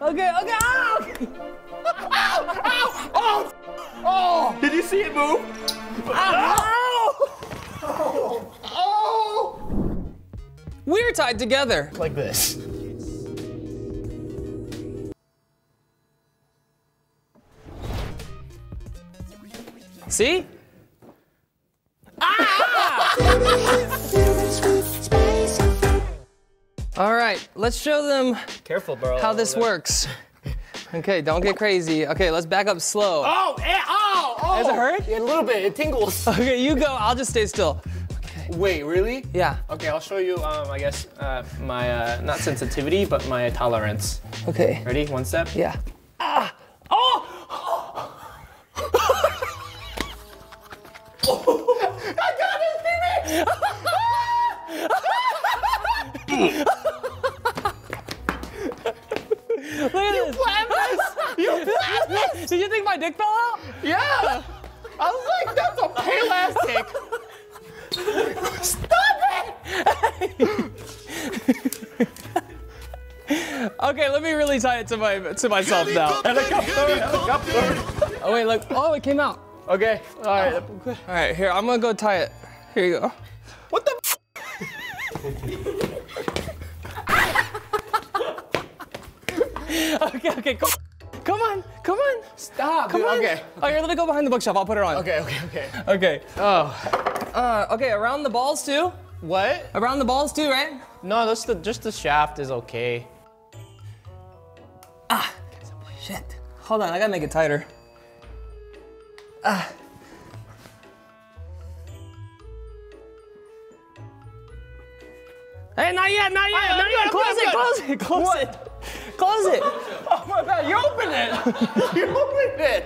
Okay, okay, ah, okay. Oh! Oh! Did you see it move? Oh! oh. We're tied together. Like this. See? All right, let's show them Careful, bro. how this works. Okay, don't get crazy. Okay, let's back up slow. Oh! Eh, oh! oh! Does it hurt? Yeah, a little bit. It tingles. Okay, you go. I'll just stay still. Wait, really? Yeah. Okay, I'll show you. Um, I guess uh, my uh, not sensitivity, but my tolerance. Okay. Ready? One step. Yeah. Look at this. You planned? Did you think my dick fell out? Yeah. I was like, that's a pale ass dick. Stop it! Okay, let me really tie it to my to myself now. Helicopter, helicopter. Oh wait, look. Oh, it came out. Okay. All right. All right, here I'm gonna go tie it. Here you go. What the? Okay, okay, come, come on, come on. Stop. Come dude. on. Okay. Okay, let me go behind the bookshelf. I'll put it on. Okay. Okay. Okay. Okay. Oh. Uh, okay, around the balls too. What? Around the balls too, right? No, that's the just the shaft is okay. Ah, shit. Hold on, I gotta make it tighter. Ah. Hey, not yet, not yet, I'm not good, yet. I'm Close good, it, I'm close it, close it. Close it. Oh! You opened it. you opened it.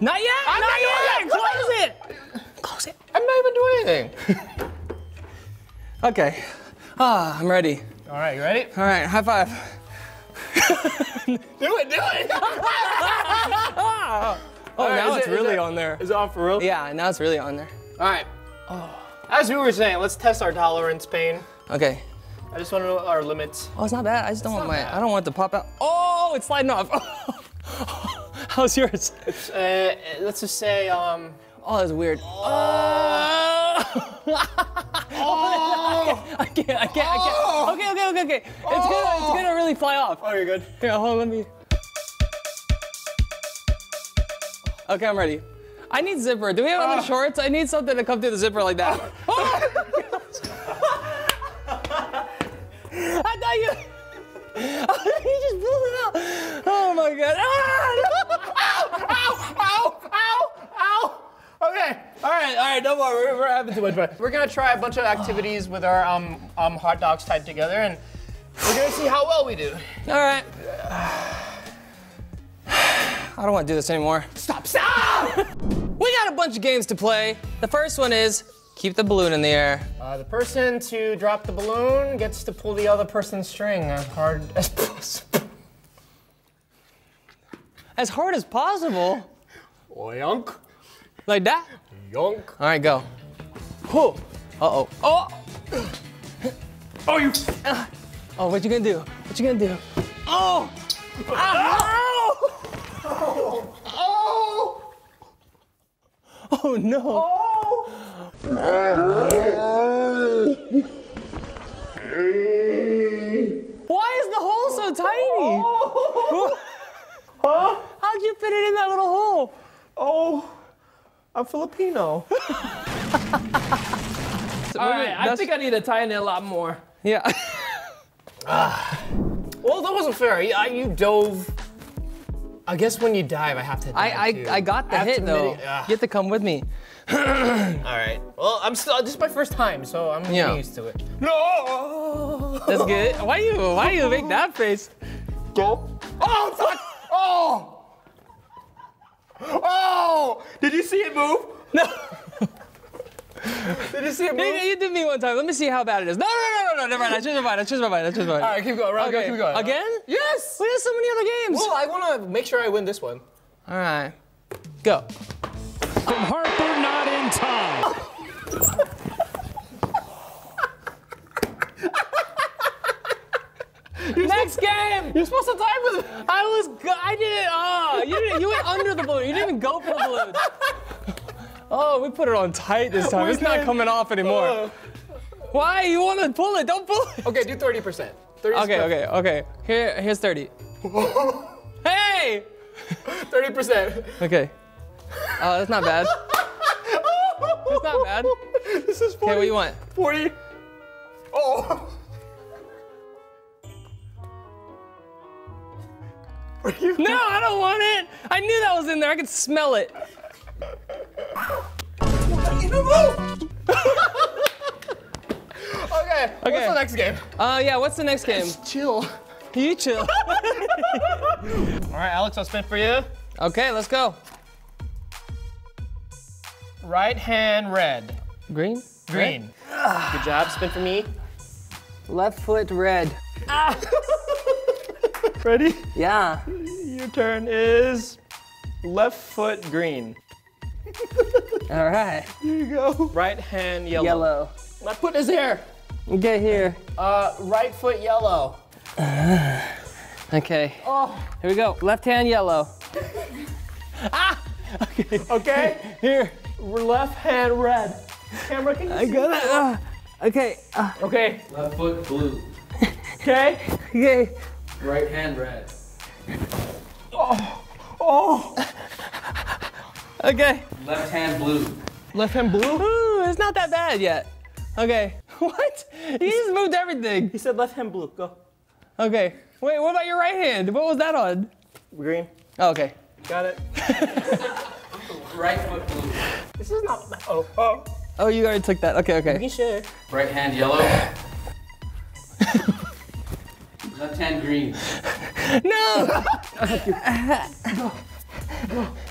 Not yet, I'm not yet. it. Close it. Close it. I'm not even doing anything. Okay. Ah, I'm ready. All right. You ready? All right, high five. Do it. Do it. Oh, right, now it's it- really it- on there. Is it on for real? Yeah, now it's really on there. All right. Oh. As we were saying, let's test our tolerance pain. Okay. I just want to know our limits. Oh, it's not bad. I just don't want my. bad. I don't want it to pop out. Oh, it's sliding off. How's yours? Uh, let's just say, um. Oh, that's weird. Oh. I can't. I can't. I can't. Okay, okay, okay, okay. It's gonna. It's gonna really fly off. Oh, you're good. Here, hold on. Let me. Okay, I'm ready. I need zipper. Do we have other shorts? I need something to come through the zipper like that. I thought you. you just pulled it out. Oh my god. Ah! Ow! Ow! Ow! Ow! Okay. All right. All right. Don't worry. We're, we're having too much fun. We're gonna try a bunch of activities with our um um hot dogs tied together, and we're gonna see how well we do. All right. I don't want to do this anymore. Stop! Stop! We got a bunch of games to play. The first one is keep the balloon in the air. Uh, the person to drop the balloon gets to pull the other person's string as hard as possible. As hard as possible. Yoink. Like that. Yoink. All right, go. Oh. Uh-oh. Oh. Oh, you. Uh, oh, what you gonna do? What you gonna do? Oh. Ow. Oh! Oh Oh, no. Why oh is the hole so tiny? Huh? How'd you fit it in that little hole? Oh, I'm Filipino. All right, I think I need to tighten it a lot more. Yeah. Ah. Well, that wasn't fair. You, I- you dove. I guess when you dive, I have to. Dive I too. I, I got the have to hit though. miti- Ugh. Ah. You have to come with me. All right. Well, I'm still. This is my first time, so I'm Yeah. getting used to it. No. That's good. Why you why you make that face? Go. Oh, fuck. Oh. Oh! Did you see it move? No. Did you see it move? you did me one time. Let me see how bad it is. No, no, no, no, no. Never mind. I changed my mind. I changed my mind. I changed my mind. All right, keep going. Round, Okay. Keep going. Again? Yes. We have so many other games. Well, I want to make sure I win this one. All right. Go. From Harper, not in time. Next game. You're supposed to tie with. I was. Go- I didn't. Oh, you didn't. You went under the balloon. You didn't even go for the balloon. Oh, we put it on tight this time. We It's not coming off anymore. Uh, Why? You want to pull it? Don't pull it. okay, do 30%. 30 Okay, okay, okay. Here, here's 30. Hey! 30%. Okay. Oh, that's not bad. That's not bad. This is 40. Okay, what do you want? 40. Oh. No, I don't want it. I knew that was in there. I could smell it. Okay. okay. What's Okay. the next game? Uh, yeah. What's the next game? Just Chill. You chill. All right, Alex, I'll spin for you. Okay, let's go. Right hand red. Green. Green. Good job. Spin for me. Left foot red. Ready? Yeah. Your turn is left foot green. All right. Here you go. Right hand yellow. Yellow. My foot is here. Okay, here. Uh, right foot yellow. Okay. Oh. Here we go. Left hand yellow. ah! Okay. Okay. Here. Left hand red. Camera, can you I see? got it. Uh, okay. Uh, Okay. Left foot blue. Okay. okay. Right hand red. Oh. Oh! Okay. Left hand blue. Left hand blue. Ooh, it's not that bad yet. Okay. What? He just moved everything. He said left hand blue. Go. Okay. Wait, what about your right hand? What was that on? Green. Oh, okay. Got it. Right foot blue. This is not. Oh. Oh. Oh, you already took that. Okay, okay. You should. Right hand yellow. Left hand green. No!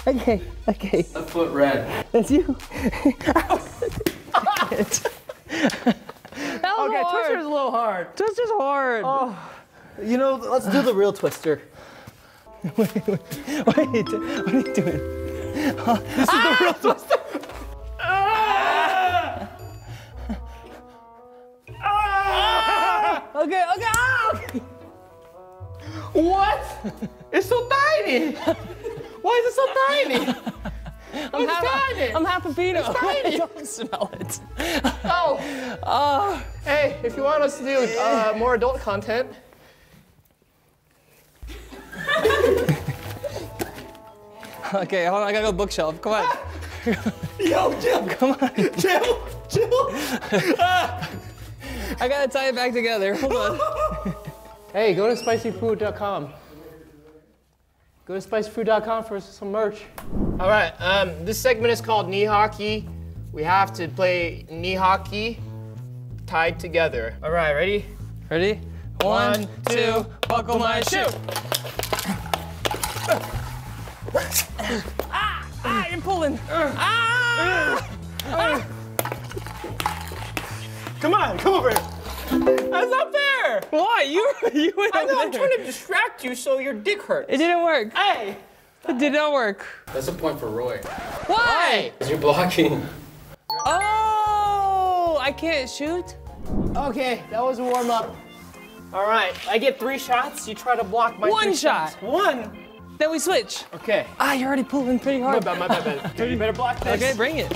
okay, okay. A foot red. That's you. that was Okay, hard. Twister's a little hard. Twister's hard. Oh. You know, let's do the real Twister. Wait, what are you doing? This is the real Twister. Okay, okay. Ah, okay. Tiny. Why is it so tiny? I'm It's half, tiny. I'm half a peanut. tiny. Don't smell it. Oh. Hey, if you want us to do uh, more adult content, Okay, hold on. I gotta go bookshelf. Come on. yo, Jim, Come on. Jim. chill. I gotta tie it back together. Hold on. Hey, go to spicyfruit.com. Go to spicyfruit.com for some merch. All right, um, this segment is called knee hockey. We have to play knee hockey tied together. All right, ready? Ready? One, One, two, buckle my shoe. ah, ah, you're pulling. Ah! Come on, come over here. That's not fair. Why? You, you went I know, over I'm there. trying to distract you so your dick hurts. It didn't work. Hey, It did not work. That's a point for Roi. Why? Because you're blocking. Oh, I can't shoot? okay, that was a warm up. All right, I get three shots. You try to block my One three shot. shots. One. Then we switch. Okay. Ah, you're already pulling pretty My hard. bad, my bad, my bad. Okay, you better block this. Okay, bring it.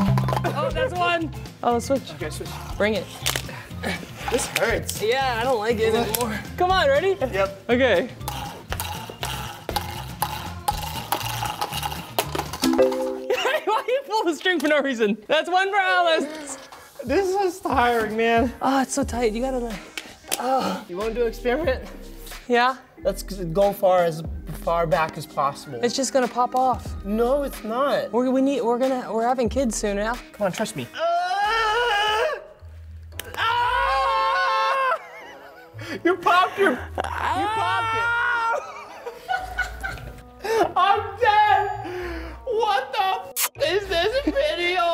Oh, that's one. Oh, switch. Okay, switch. Bring it. This hurts. Yeah, I don't like it anymore. Come on, ready? Yep. Okay. Why you pull the string for no reason? That's one for Alex. This is tiring, man. Oh, it's so tight. You gotta like. Oh. You want to do an experiment? Yeah. Let's g- go far as far back as possible. It's just gonna pop off. no, it's not. We're we need. We're gonna. We're having kids soon now. Come on, trust me. Ah! Ah! You popped your. You popped it. I'm dead. What the f- is this video?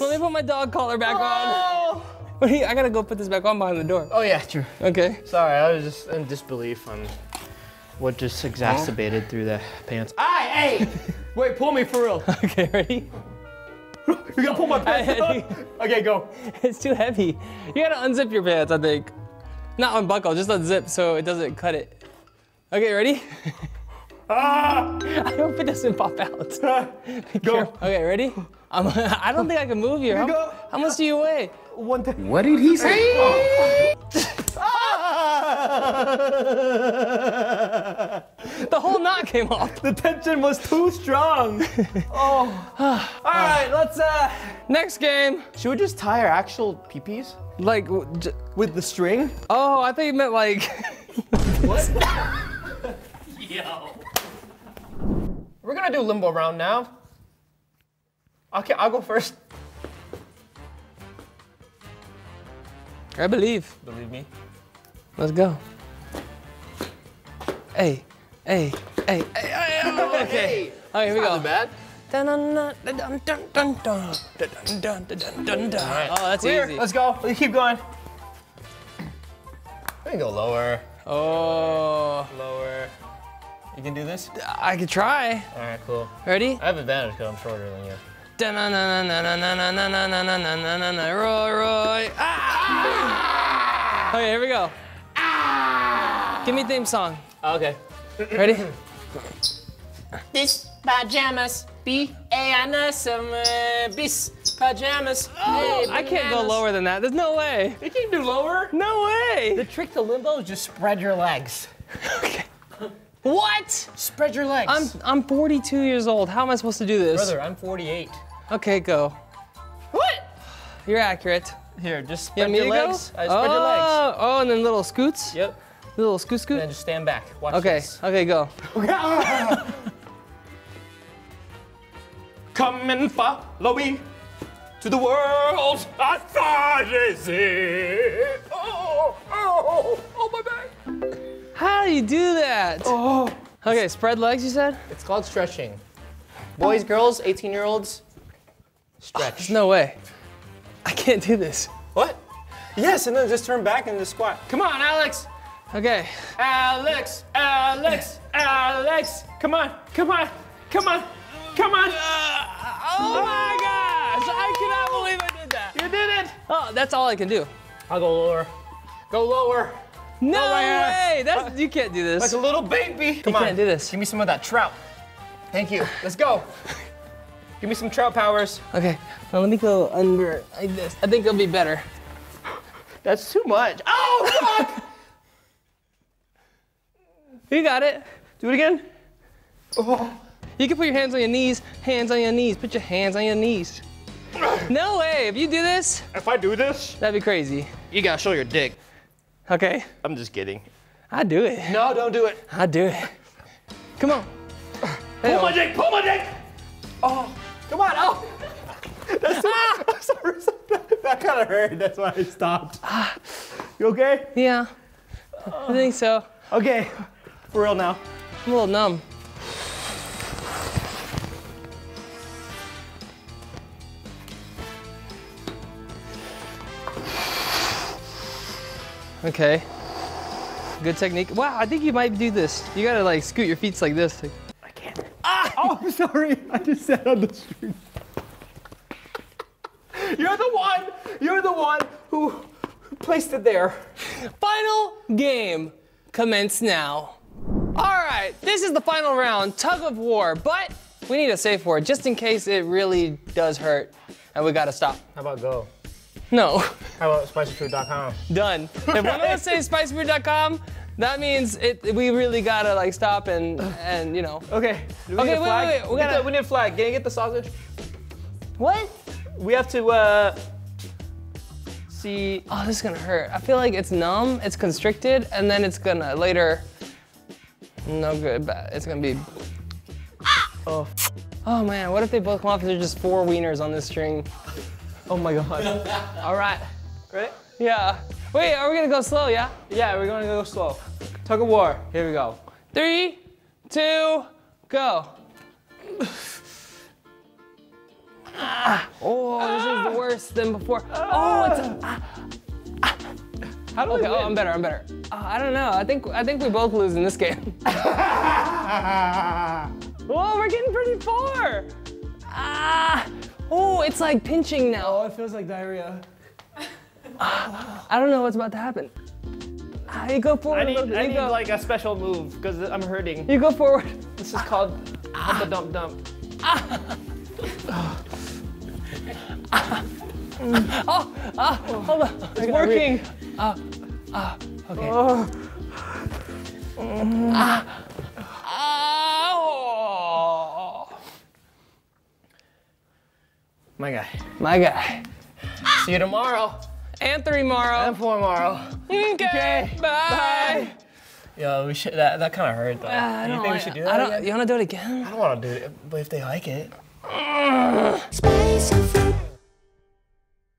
Let me put my dog collar back on. Oh. What do you- I gotta go put this back on behind the door. oh yeah, true. Okay. Sorry, I was just in disbelief on what just exacerbated through the pants. Aye, hey! Wait, pull me for real. Okay, ready? You're gonna pull my pants up. Okay, go. It's too heavy. You gotta unzip your pants, I think. Not unbuckle, just unzip so it doesn't cut it. Okay, ready? Ah! I hope it doesn't pop out. Be Go. careful. Okay, ready? I'm, I don't think I can move you. How, go. how much do you weigh? One. What did he say? The whole knot came off. the tension was too strong. oh. All right, let's uh. Next game. Should we just tie our actual peepees Like, w- j- with the string? oh, I thought you meant like. What? Yo. We're gonna do limbo round now. Okay, I'll go first. I believe. Believe me. Let's go. Hey, hey, hey, hey, hey, oh, okay. Okay, here we go. bad. Dun, dun, dun, dun, dun, dun, dun, dun, dun, dun, dun, dun, dun. Oh, that's Clear. easy. Let's go. Let's keep going. We can go lower. Oh, Lower. You can do this? I could try. All right, cool. Ready? I have advantage because I'm shorter than you. Dun, dun, dun, dun, dun, dun, dun, dun, dun, dun, dun, dun, dun, dun, dun. Roi, Roi. Ah! Okay, here we go. Ah! Give me theme song. Okay. Ready? This pajamas be a summer bis pajamas. Oh, I can't go lower than that. There's no way. You can do lower. No way. The trick to limbo is just spread your legs. Okay. What? Spread your legs. I'm I'm 42 years old. How am I supposed to do this? brother. I'm 48. Okay, go. What? You're accurate. Here, just You spread want your legs. go? I spread your legs. Oh, oh, and then little scoots. Yep. Little scoot And scoot. then just stand back. Watch Okay. this. Okay, go. Come and follow me to the world. I thought is it. Oh, oh, oh, my back. How do you do that? Oh. Okay, spread legs. You said? It's called stretching. Boys, girls, 18 year olds, stretch. There's no way. I can't do this. What? Yes, and then just turn back and just squat. Come on, Alex. Okay. Alex, Alex, Alex. Come on, come on, come on, come on. Uh, oh oh my gosh! I cannot believe I did that. You did it. Oh, that's all I can do. I'll go lower. Go lower. No Oh way! That's you can't do this. Like a little baby. Come You on. can't do this. Give me some of that trout. Thank you. Let's go. Give me some trout powers. Okay, now let me go under like this. I think it'll be better. That's too much. Oh, fuck! You got it. Do it again. Oh. You can put your hands on your knees. Hands on your knees. Put your hands on your knees. No way! If you do this, If I do this, that'd be crazy. you gotta show your dick. Okay, I'm just kidding. I'd do it. No, don't do it. I'd do it. Come on. Pull my oh. dick. Pull my dick. Oh, come on. Oh. That's I'm ah. sorry. That kind of hurt. That's why I stopped. Ah. You okay? Yeah, I think so. Okay. For real now. I'm a little numb. Okay. Good technique. Wow, I think you might do this. You gotta like scoot your feet like this. I can't. Ah! Oh, I'm sorry. I just sat on the street. You're the one. You're the one who, who placed it there. Final game commence now. All right, this is the final round, tug of war, but we need a safe word just in case it really does hurt and we gotta stop. How about go? No, How about spicyfruit.com? done. If one of us says spicyfruit.com, that means it, we really gotta like stop and, and you know. Okay. We Okay, wait, wait, wait, we gotta- we need a flag. Can you get the sausage? What? We have to uh, see. Oh, this is gonna hurt. I feel like it's numb, it's constricted, and then it's gonna later. No good, bad. It's gonna be. Oh, Oh man, what if they both come off there's just four wieners on this string? oh my god. All right. Ready? Yeah. Wait, are we gonna go slow, yeah? Yeah, we're gonna go slow. Tug of war. Here we go. Three, two, go. Ah, oh, this is the worst than before. Oh, it's. How do Okay, we oh, I'm better. I'm better. Uh, I don't know. I think I think we both lose in this game. Whoa, we're getting pretty far. Ah, Oh, it's like pinching now. Oh, it feels like diarrhea. I don't know what's about to happen. Ah, you go forward I a need, little bit. I need go. like a special move because I'm hurting. you go forward. This is called hump a dump dump. Hold on. It's working. Ah, ah, okay. Ah. Ah, oh. My guy. My guy. See you tomorrow. And three tomorrow. And four tomorrow. Okay. Bye. Yo, we should. That, that kind of hurt though. I do you don't think we should do that? I that don't, again? You wanna do it again? I don't want to do it, but if they like it. Spicy fruit.